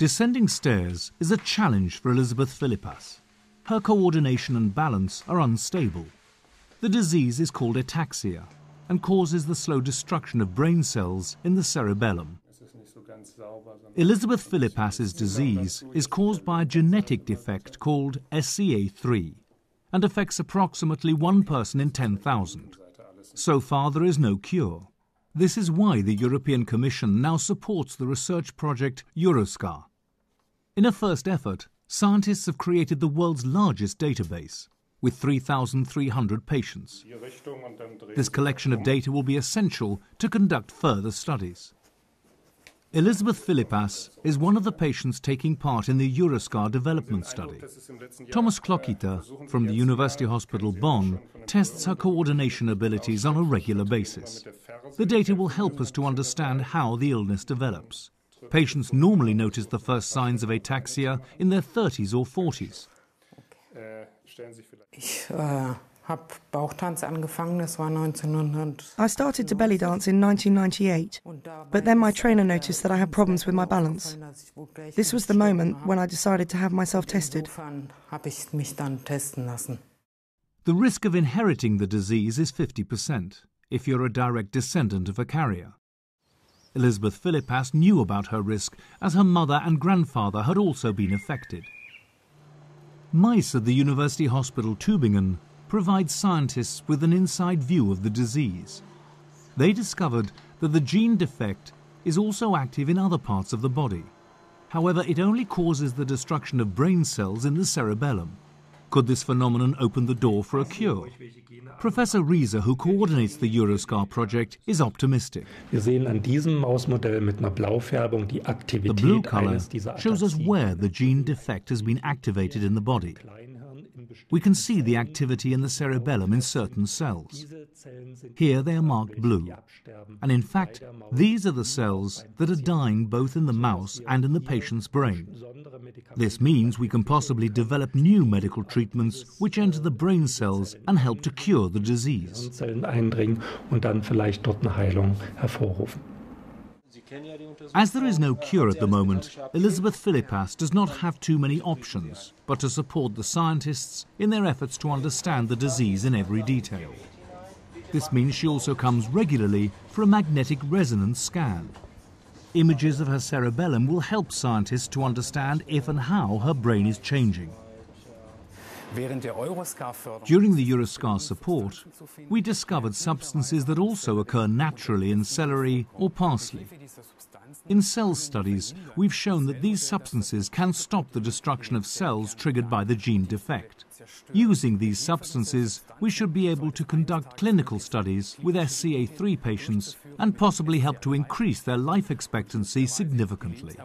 Descending stairs is a challenge for Elizabeth Philippas. Her coordination and balance are unstable. The disease is called ataxia and causes the slow destruction of brain cells in the cerebellum. Elizabeth Philippas's disease is caused by a genetic defect called SCA3 and affects approximately one person in 10,000. So far, there is no cure. This is why the European Commission now supports the research project EUROSCA. In a first effort, scientists have created the world's largest database with 3,300 patients. This collection of data will be essential to conduct further studies. Elizabeth Philippas is one of the patients taking part in the EUROSCA development study. Thomas Klockgether from the University Hospital Bonn tests her coordination abilities on a regular basis. The data will help us to understand how the illness develops. Patients normally notice the first signs of ataxia in their 30s or 40s. Ich äh, habe Bauchtanz angefangen, das war 1900. I started to belly dance in 1998, but then my trainer noticed that I had problems with my balance. This was the moment when I decided to have myself tested. habe ich mich dann testen lassen. The risk of inheriting the disease is 50% if you're a direct descendant of a carrier. Elizabeth Philippas knew about her risk as her mother and grandfather had also been affected. Mice at the University Hospital Tübingen provide scientists with an inside view of the disease. They discovered that the gene defect is also active in other parts of the body. However, it only causes the destruction of brain cells in the cerebellum. Could this phenomenon open the door for a cure? Professor Riess, who coordinates the EUROSCA project, is optimistic. Wir sehen an diesem Mausmodell mit einer Blaufärbung die The blue color shows us where the gene defect has been activated in the body. We can see the activity in the cerebellum in certain cells. Here they are marked blue. And in fact, these are the cells that are dying both in the mouse and in the patient's brain. This means we can possibly develop new medical treatments which enter the brain cells and help to cure the disease. Zellen eindringen und dann vielleicht dort eine Heilung hervorrufen. As there is no cure at the moment, Elizabeth Philippas does not have too many options but to support the scientists in their efforts to understand the disease in every detail. This means she also comes regularly for a magnetic resonance scan. Images of her cerebellum will help scientists to understand if and how her brain is changing. Während der EUROSCA-Förderung During the EUROSCA support, we discovered substances that also occur naturally in celery or parsley. In cell studies, we've shown that these substances can stop the destruction of cells triggered by the gene defect. Using these substances, we should be able to conduct clinical studies with SCA3 patients and possibly help to increase their life expectancy significantly.